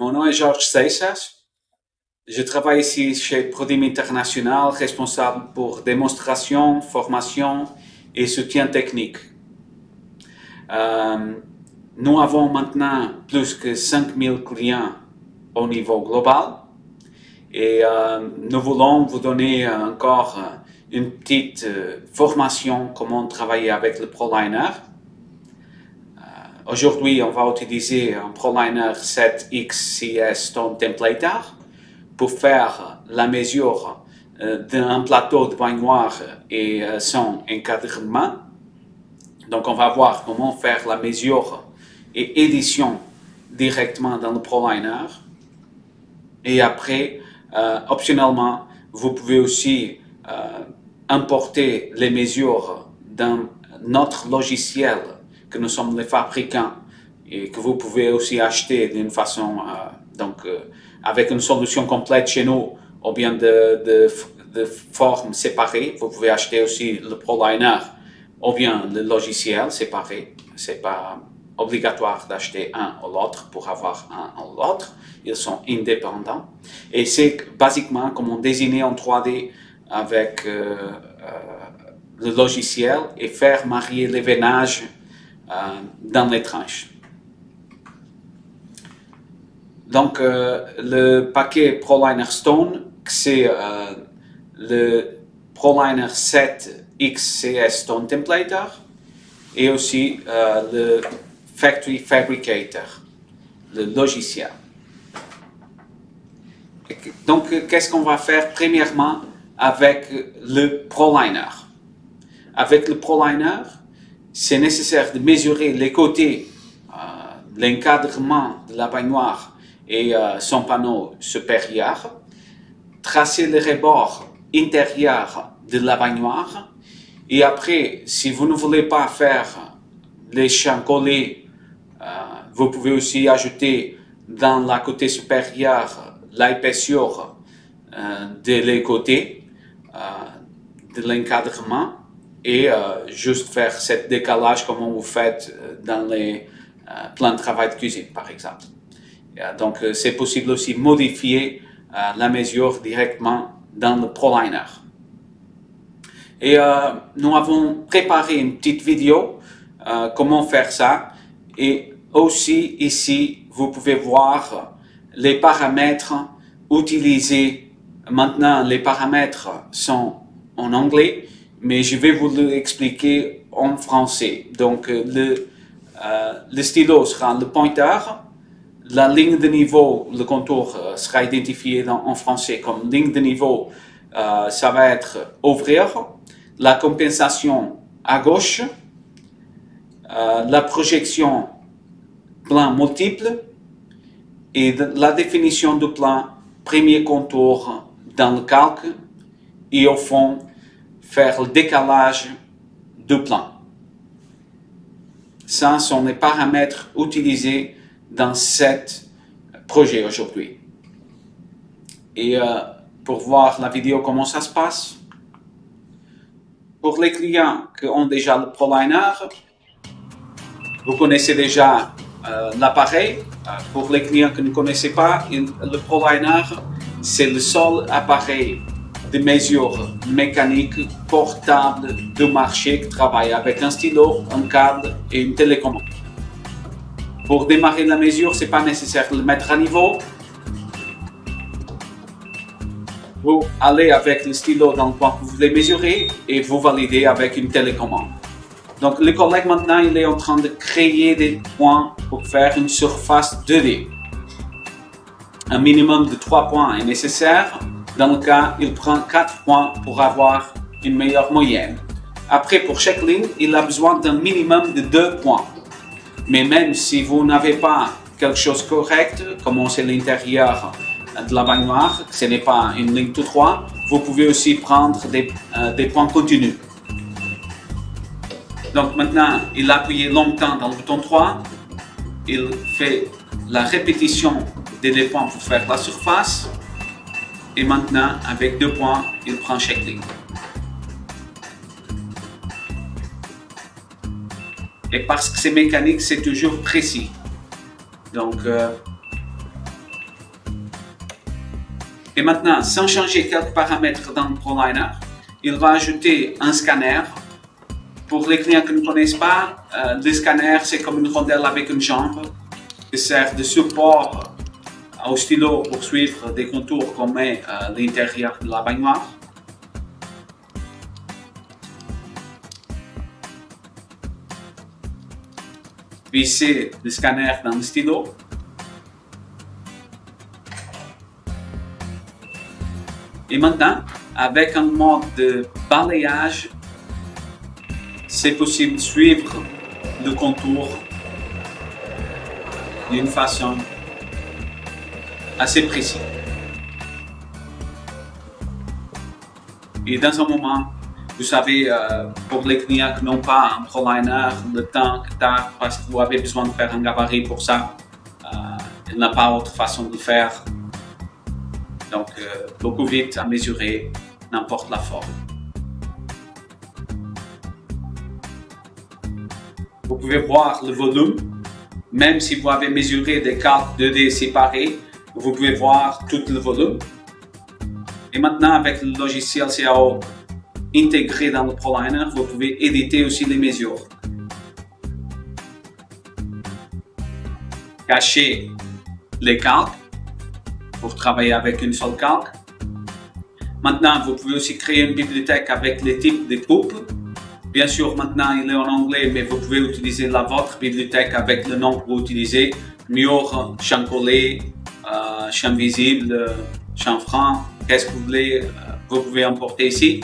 Mon nom est Georges Seissas. Je travaille ici chez Prodim International, responsable pour démonstration, formation et soutien technique. Euh, nous avons maintenant plus que 5000 clients au niveau global et euh, nous voulons vous donner encore une petite euh, formation comment travailler avec le ProLiner. Aujourd'hui, on va utiliser un ProLiner 7XCS Stone Templater pour faire la mesure euh, d'un plateau de baignoire et euh, son encadrement. Donc, on va voir comment faire la mesure et édition directement dans le ProLiner. Et après, euh, optionnellement, vous pouvez aussi importer les mesures dans notre logiciel que nous sommes les fabricants et que vous pouvez aussi acheter d'une façon donc avec une solution complète chez nous ou bien de, de, de formes séparées. Vous pouvez acheter aussi le ProLiner ou bien le logiciel séparé. C'est pas obligatoire d'acheter un ou l'autre pour avoir un ou l'autre. Ils sont indépendants. Et c'est basiquement comme on en 3D avec euh, euh, le logiciel et faire marier les veinages euh, dans les tranches. Donc, euh, le paquet ProLiner Stone, c'est euh, le ProLiner 7 XCS Stone Templater et aussi euh, le Factory Fabricator, le logiciel. Donc, qu'est-ce qu'on va faire premièrement avec le ProLiner? Avec le ProLiner, c'est nécessaire de mesurer les côtés, l'encadrement de la baignoire et euh, son panneau supérieur, tracer le rebord intérieur de la baignoire et après, si vous ne voulez pas faire les champs collés, euh, vous pouvez aussi ajouter dans la côté supérieur l'épaisseur euh, de les côtés de l'encadrement et juste faire ce décalage comme vous faites dans les plans de travail de cuisine, par exemple. Donc, euh, c'est possible aussi modifier euh, la mesure directement dans le ProLiner. Et euh, nous avons préparé une petite vidéo comment faire ça. Et aussi ici, vous pouvez voir les paramètres utilisés. Maintenant, les paramètres sont en anglais, mais je vais vous l'expliquer en français. Donc, le, le stylo sera le pointeur. La ligne de niveau, le contour euh, sera identifié en français comme ligne de niveau, euh, ça va être ouvrir, la compensation à gauche, euh, la projection plan multiple. Et la définition du plan premier contour dans le calque. Et au fond faire le décalage du plan. Ça sont les paramètres utilisés dans cet projet aujourd'hui. Et euh, pour voir la vidéo comment ça se passe, pour les clients qui ont déjà le ProLiner, vous connaissez déjà euh, l'appareil. Euh, pour les clients qui ne connaissent pas, le ProLiner, c'est le seul appareil de mesure mécanique portable de marché qui travaille avec un stylo, un câble et une télécommande. Pour démarrer la mesure, c'est pas nécessaire de le mettre à niveau. Vous allez avec le stylo dans le point que vous voulez mesurer et vous validez avec une télécommande. Donc le collègue maintenant, il est en train de créer des points pour faire une surface 2D. Un minimum de 3 points est nécessaire. Dans le cas, il prend 4 points pour avoir une meilleure moyenne. Après, pour chaque ligne, il a besoin d'un minimum de 2 points. Mais même si vous n'avez pas quelque chose de correct, comme c'est l'intérieur de la baignoire, ce n'est pas une ligne tout droit, vous pouvez aussi prendre des, euh, des points continus. Donc maintenant, il a appuyé longtemps dans le bouton 3, il fait la répétition des deux points pour faire la surface, et maintenant, avec deux points, il prend chaque ligne. Et parce que c'est mécanique, c'est toujours précis. Donc, euh, Et maintenant, sans changer quelques paramètres dans le ProLiner, il va ajouter un scanner. Pour les clients qui ne connaissent pas, euh, le scanner, c'est comme une rondelle avec une jambe qui sert de support au stylo pour suivre des contours qu'on met à l'intérieur de la baignoire. Visser le scanner dans le stylo. Et maintenant, avec un mode de balayage, c'est possible de suivre le contour d'une façon assez précise. Et dans un moment, vous savez, euh, pour les clients qui n'ont pas un ProLiner, le temps que tard, parce que vous avez besoin de faire un gabarit pour ça, euh, il n'a pas autre façon de faire. Donc, euh, beaucoup vite à mesurer n'importe la forme. Vous pouvez voir le volume, même si vous avez mesuré des cartes 2D séparées, vous pouvez voir tout le volume. Et maintenant, avec le logiciel CAO intégré dans le ProLiner, vous pouvez éditer aussi les mesures. Cacher les calques pour travailler avec une seule calque. Maintenant, vous pouvez aussi créer une bibliothèque avec les types de coupes. Bien sûr, maintenant, il est en anglais, mais vous pouvez utiliser la votre bibliothèque avec le nom que vous utilisez. Mur, champ collé, euh, champ visible, champ franc. Qu'est-ce que vous voulez, euh, vous pouvez importer ici?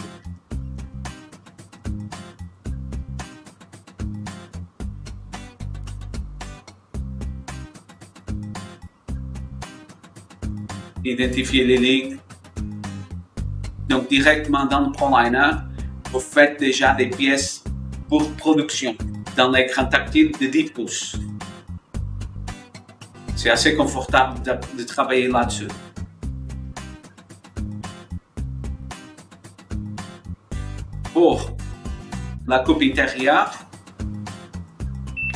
identifier les lignes. Donc directement dans le ProLiner, vous faites déjà des pièces pour production dans l'écran tactile de 10 pouces. C'est assez confortable de, de travailler là-dessus. Pour la coupe intérieure,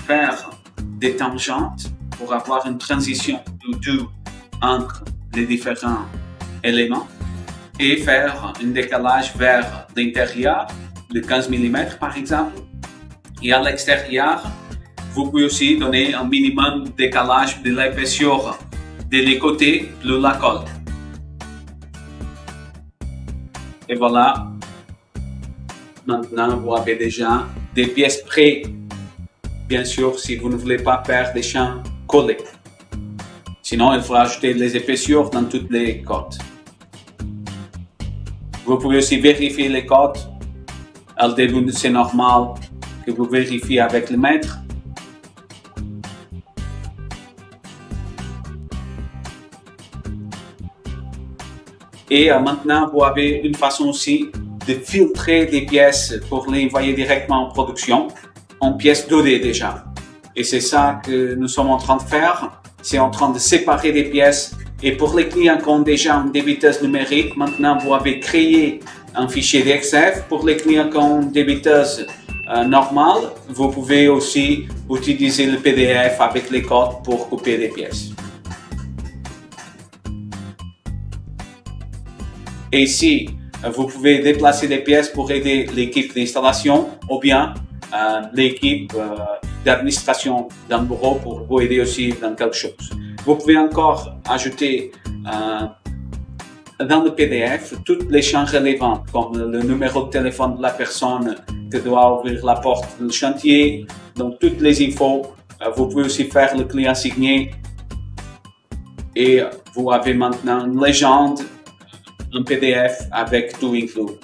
faire des tangentes pour avoir une transition du entre les différents éléments et faire un décalage vers l'intérieur de 15 mm par exemple. Et à l'extérieur, vous pouvez aussi donner un minimum de décalage de l'épaisseur de les côtés de la colle. Et voilà, maintenant vous avez déjà des pièces prêtes. Bien sûr, si vous ne voulez pas faire des champs collés. Sinon, il faudra ajouter les épaisseurs dans toutes les côtes. Vous pouvez aussi vérifier les côtes. C'est normal que vous vérifiez avec le mètre. Et euh, maintenant, vous avez une façon aussi de filtrer des pièces pour les envoyer directement en production, en pièces 2D déjà. Et c'est ça que nous sommes en train de faire c'est en train de séparer des pièces. Et pour les clients qui ont déjà une débiteuse numérique, maintenant vous avez créé un fichier d'XF. Pour les clients qui ont une débiteuse euh, normale, vous pouvez aussi utiliser le PDF avec les codes pour couper des pièces. Et ici, vous pouvez déplacer des pièces pour aider l'équipe d'installation ou bien euh, l'équipe euh, d'administration d'un bureau pour vous aider aussi dans quelque chose. Vous pouvez encore ajouter euh, dans le PDF tous les champs relevants, comme le numéro de téléphone de la personne qui doit ouvrir la porte du chantier, donc toutes les infos. Euh, vous pouvez aussi faire le client signé et vous avez maintenant une légende, un PDF avec tout inclus.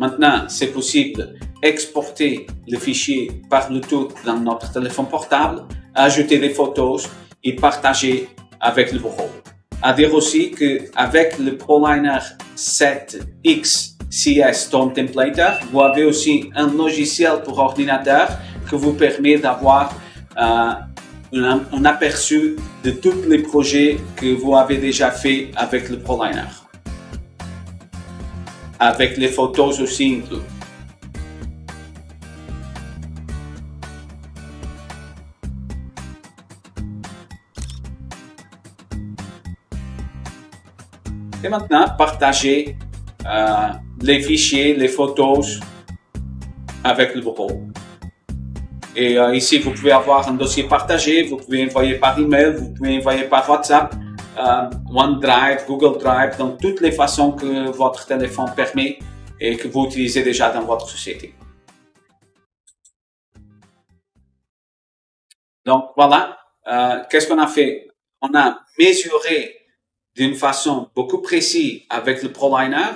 Maintenant, c'est possible exporter le fichier par Bluetooth dans notre téléphone portable, ajouter des photos et partager avec le bureau. À dire aussi qu'avec le ProLiner 7X CS Tone Templater, vous avez aussi un logiciel pour ordinateur qui vous permet d'avoir euh, un, aperçu de tous les projets que vous avez déjà fait avec le ProLiner. Avec les photos aussi inclus. Et maintenant, partagez euh, les fichiers, les photos avec le bureau. Et euh, ici, vous pouvez avoir un dossier partagé, vous pouvez envoyer par email, vous pouvez envoyer par WhatsApp, euh, OneDrive, Google Drive, donc toutes les façons que votre téléphone permet et que vous utilisez déjà dans votre société. Donc voilà, euh, qu'est-ce qu'on a fait? On a mesuré d'une façon beaucoup précise avec le ProLiner,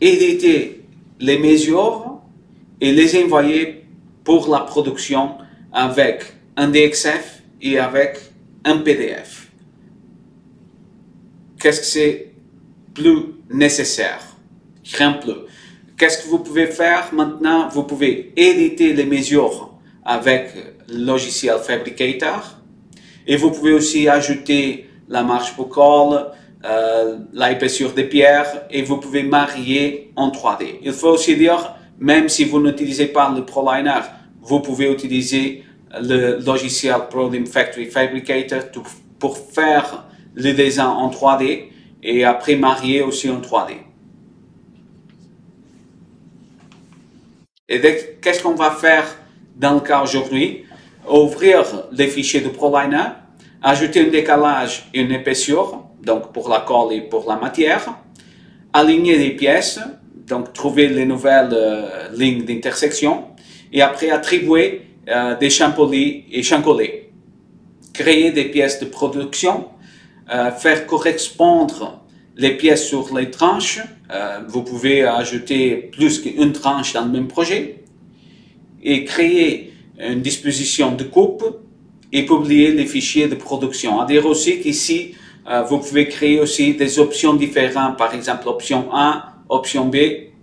édité les mesures et les envoyer pour la production avec un DXF et avec un PDF. Qu'est-ce que c'est plus nécessaire? Rien plus. Qu'est-ce que vous pouvez faire maintenant? Vous pouvez éditer les mesures avec le logiciel Fabricator et vous pouvez aussi ajouter la marche vocale, euh, l'épaisseur des pierres et vous pouvez marier en 3D. Il faut aussi dire, même si vous n'utilisez pas le ProLiner, vous pouvez utiliser le logiciel ProLim Factory Fabricator pour faire le dessin en 3D et après marier aussi en 3D. Et qu'est-ce qu'on va faire dans le cas aujourd'hui? Ouvrir les fichiers de ProLiner, ajouter un décalage et une épaisseur, donc pour la colle et pour la matière, aligner les pièces, donc trouver les nouvelles euh, lignes d'intersection, et après attribuer euh, des champolis et chancolés. Créer des pièces de production, euh, faire correspondre les pièces sur les tranches. Euh, vous pouvez ajouter plus qu'une tranche dans le même projet. Et créer une disposition de coupe et publier les fichiers de production. À dire aussi qu'ici, euh, vous pouvez créer aussi des options différentes, par exemple option A, option B,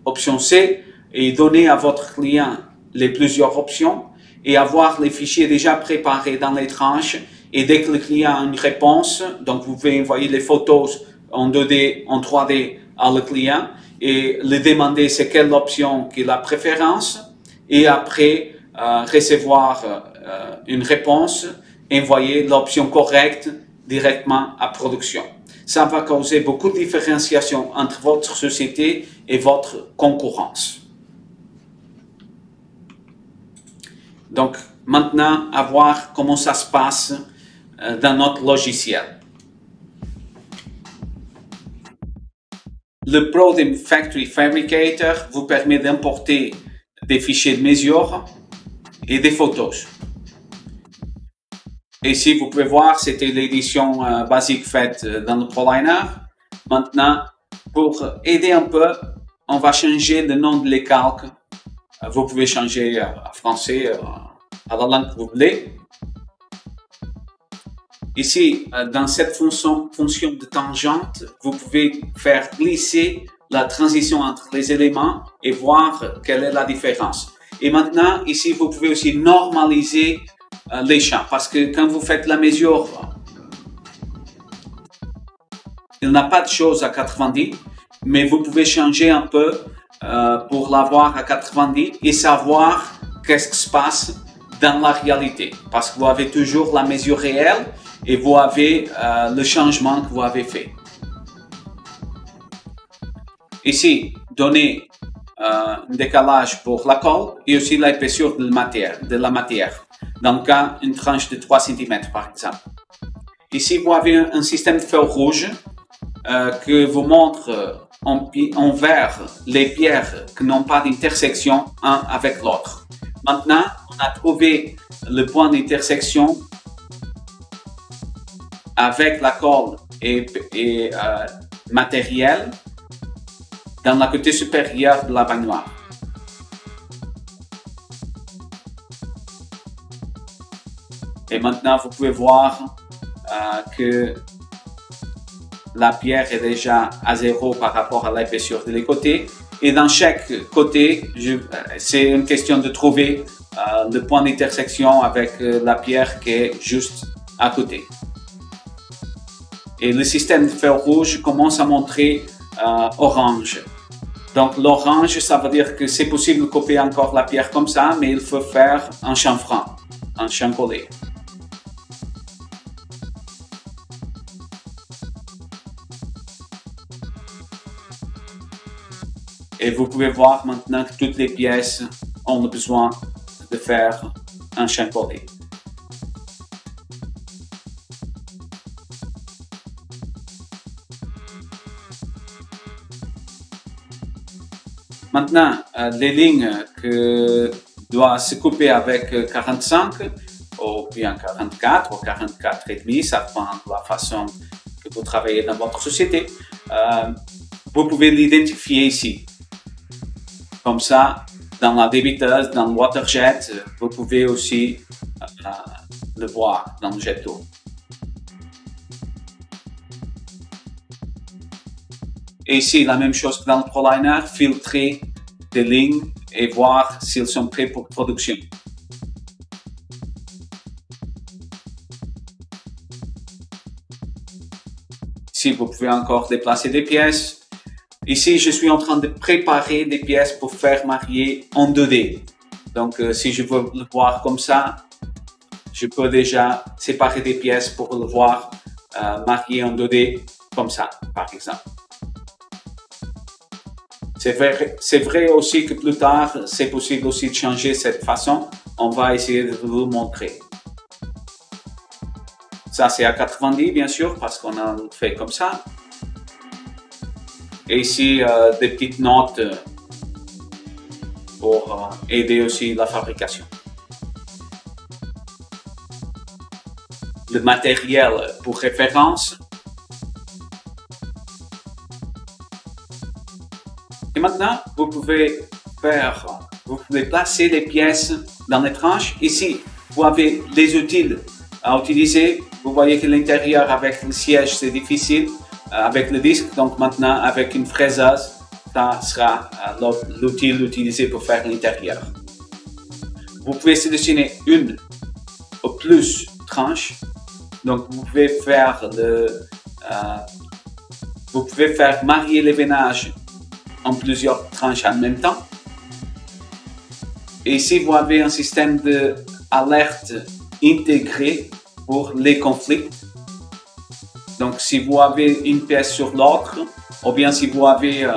option C, et donner à votre client les plusieurs options et avoir les fichiers déjà préparés dans les tranches. Et dès que le client a une réponse, donc vous pouvez envoyer les photos en 2D, en 3D à le client et lui demander c'est quelle option qu'il a préférence et après euh, recevoir euh, une réponse, envoyer l'option correcte directement à production. Ça va causer beaucoup de différenciation entre votre société et votre concurrence. Donc, maintenant, à voir comment ça se passe euh, dans notre logiciel. Le Prodim Factory Fabricator vous permet d'importer des fichiers de mesure et des photos. Ici, vous pouvez voir, c'était l'édition euh, basique faite euh, dans le ProLiner. Maintenant, pour aider un peu, on va changer le nom de les calques. Vous pouvez changer à français, à la langue que vous voulez. Ici, euh, dans cette fonction, de tangente, vous pouvez faire glisser la transition entre les éléments et voir quelle est la différence. Et maintenant, ici, vous pouvez aussi normaliser euh, les champs parce que quand vous faites la mesure, il n'a pas de choses à 90, mais vous pouvez changer un peu euh, pour l'avoir à 90 et savoir qu'est-ce qui se passe dans la réalité, parce que vous avez toujours la mesure réelle et vous avez euh, le changement que vous avez fait. Ici, donner euh, un décalage pour la colle et aussi l'épaisseur de la matière. De la matière. Dans le cas, une tranche de 3 cm par exemple. Ici, vous avez un, système de feu rouge euh, que vous montre en, en vert les pierres qui n'ont pas d'intersection un avec l'autre. Maintenant, on a trouvé le point d'intersection avec la colle et, euh, matériel dans la côté supérieure de la baignoire. Et maintenant, vous pouvez voir euh, que la pierre est déjà à zéro par rapport à l'épaisseur de les côtés. Et dans chaque côté, c'est une question de trouver euh, le point d'intersection avec euh, la pierre qui est juste à côté. Et le système de fer rouge commence à montrer euh, orange. Donc l'orange, ça veut dire que c'est possible de couper encore la pierre comme ça, mais il faut faire un chanfrein, un chamcolé. Et vous pouvez voir maintenant que toutes les pièces ont besoin de faire un champ bordé. Maintenant, euh, les lignes que doivent se couper avec 45 ou bien 44 ou 44 et demi, ça dépend de la façon que vous travaillez dans votre société. Euh, vous pouvez l'identifier ici. Comme ça, dans la débiteuse, dans le waterjet, vous pouvez aussi euh, le voir dans le jet d'eau. Et ici, la même chose que dans le ProLiner, filtrer des lignes et voir s'ils sont prêts pour production. Si vous pouvez encore déplacer des pièces. Ici, je suis en train de préparer des pièces pour faire marier en 2D. Donc, euh, si je veux le voir comme ça, je peux déjà séparer des pièces pour le voir euh, marier en 2D comme ça, par exemple. C'est vrai, aussi que plus tard, c'est possible aussi de changer cette façon. On va essayer de vous montrer. Ça, c'est à 90, bien sûr, parce qu'on a fait comme ça. Et ici, euh, des petites notes euh, pour euh, aider aussi la fabrication. Le matériel pour référence, Et maintenant, vous pouvez faire, vous pouvez placer les pièces dans les tranches. Ici, vous avez les outils à utiliser. Vous voyez que l'intérieur avec le siège, c'est difficile avec le disque. Donc maintenant, avec une fraiseuse, ça sera euh, l'outil utilisé pour faire l'intérieur. Vous pouvez sélectionner une ou plus tranches. Donc vous pouvez faire le, euh, vous pouvez faire marier les veinages en plusieurs tranches en même temps. Et ici, vous avez un système d'alerte intégré pour les conflits. Donc, si vous avez une pièce sur l'autre, ou bien si vous avez, euh,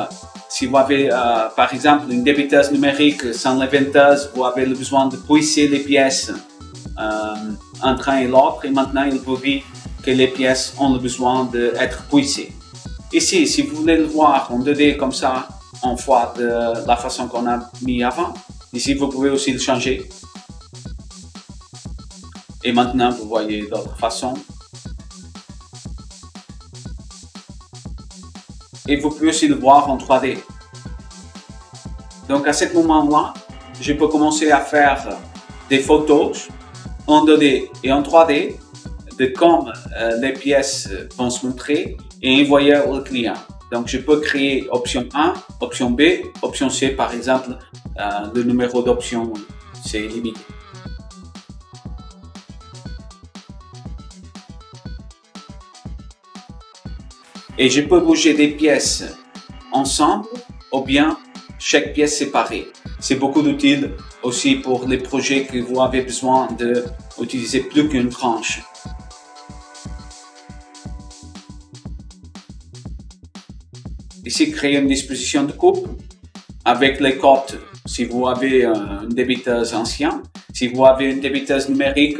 si vous avez euh, par exemple une débiteuse numérique sans léventeuse, vous avez le besoin de pousser les pièces euh, entre un et l'autre, et maintenant il vous dit que les pièces ont le besoin d'être poussées. Ici, si vous voulez le voir en 2D comme ça, en fois de la façon qu'on a mis avant. Ici, vous pouvez aussi le changer. Et maintenant, vous voyez d'autres façons. Et vous pouvez aussi le voir en 3D. Donc à ce moment-là, je peux commencer à faire des photos en 2D et en 3D de comme euh, les pièces vont se montrer et envoyer au client. Donc, je peux créer option 1, option B, option C, par exemple, euh, le numéro d'option, c'est limité. Et je peux bouger des pièces ensemble ou bien chaque pièce séparée. C'est beaucoup d'utile aussi pour les projets que vous avez besoin d'utiliser plus qu'une tranche. Ici, créer une disposition de coupe avec les cotes. Si vous avez une débiteuse ancienne, si vous avez une débiteuse numérique,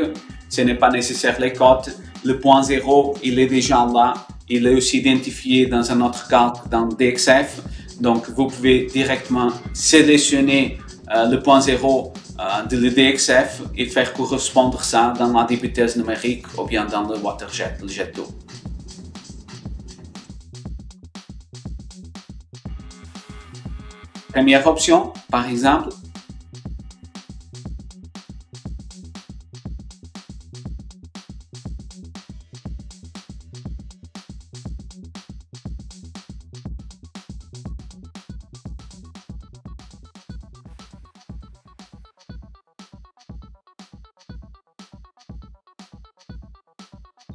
ce n'est pas nécessaire les cotes. Le point zéro, il est déjà là. Il est aussi identifié dans un autre calque dans DXF. Donc, vous pouvez directement sélectionner euh, le point zéro euh, de DXF et faire correspondre ça dans la débiteuse numérique ou bien dans le waterjet, le jet d'eau. Première option, par exemple,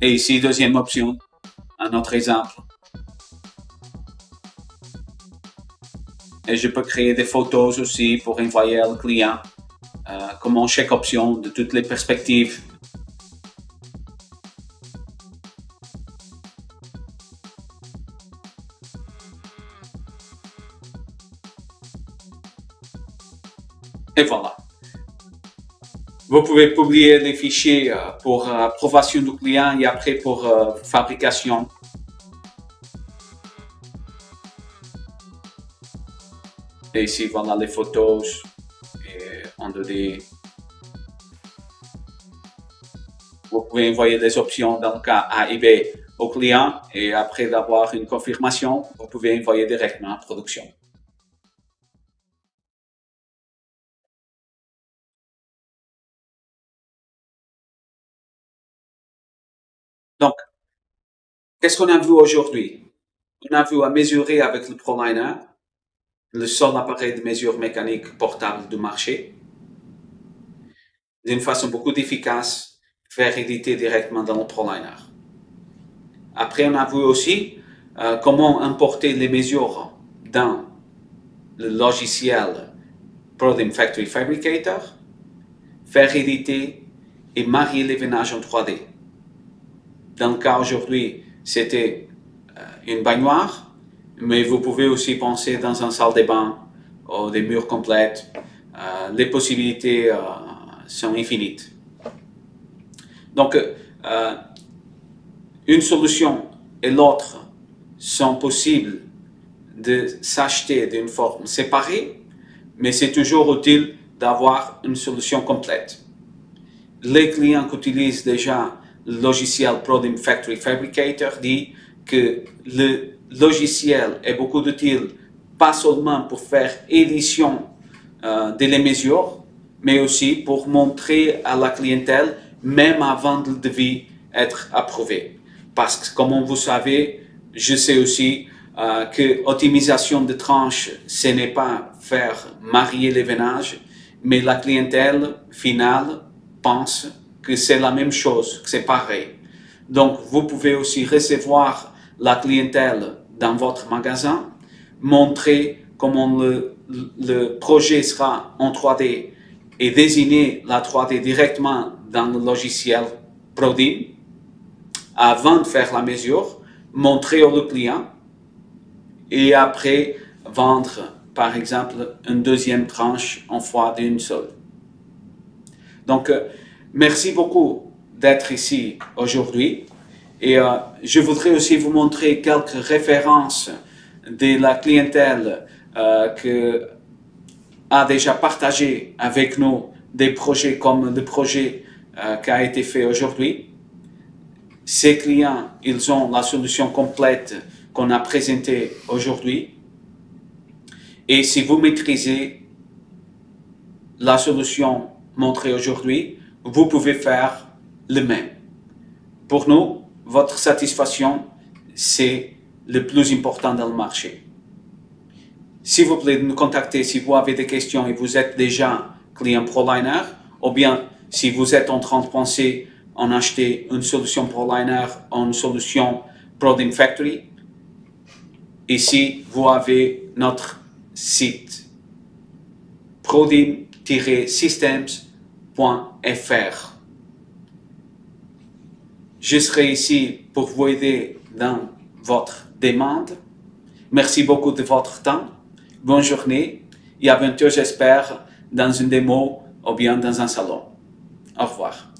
Et ici, deuxième option, un autre exemple. Et je peux créer des photos aussi pour envoyer au client, euh, comment chaque option de toutes les perspectives. Pouvez publier les fichiers euh, pour euh, approbation du client et après pour euh, fabrication. Et ici, voilà les photos en 2D. Vous pouvez envoyer les options dans le cas et B au client et après d'avoir une confirmation, vous pouvez envoyer directement en production. Qu'est-ce qu'on a vu aujourd'hui? On a vu à mesurer avec le ProLiner, le seul appareil de mesure mécanique portable du marché, d'une façon beaucoup efficace, faire éditer directement dans le ProLiner. Après, on a vu aussi euh, comment importer les mesures dans le logiciel ProDim Factory Fabricator, faire éditer et marier les venages en 3D. Dans le cas aujourd'hui, c'était euh, une baignoire, mais vous pouvez aussi penser dans un salle de bain ou des murs complètes. Euh, les possibilités sont infinies. Donc, une solution et l'autre sont possibles de s'acheter d'une forme séparée, mais c'est toujours utile d'avoir une solution complète. Les clients qui utilisent déjà logiciel ProDim Factory Fabricator disent que le logiciel est beaucoup utile, pas seulement pour faire édition euh, de mesures, mais aussi pour montrer à la clientèle, même avant le devis être approuvé. Parce que, comme vous savez, je sais aussi euh, que optimisation de tranches, ce n'est pas faire marier les venages, mais la clientèle finale pense que c'est la même chose, que c'est pareil. Donc, vous pouvez aussi recevoir la clientèle dans votre magasin, montrer comment le, projet sera en 3D et désigner la 3D directement dans le logiciel produit avant de faire la mesure, montrer au client et après vendre, par exemple, une deuxième tranche en fois d'une seule. Donc, euh, merci beaucoup d'être ici aujourd'hui. Et euh, je voudrais aussi vous montrer quelques références de la clientèle euh, que a déjà partagé avec nous des projets comme le projet qui a été fait aujourd'hui. Ces clients, ils ont la solution complète qu'on a présentée aujourd'hui. Et si vous maîtrisez la solution montrée aujourd'hui, vous pouvez faire le même. Pour nous, votre satisfaction, c'est le plus important dans le marché. S'il vous plaît, nous contacter si vous avez des questions et vous êtes déjà client ProLiner, ou bien si vous êtes en train de penser on a acheté une solution ProLiner, une solution ProDim Factory. Ici, vous avez notre site Je serai ici pour vous aider dans votre demande. Merci beaucoup de votre temps. Bonne journée et à bientôt, j'espère, dans une démo ou bien dans un salon. Au revoir.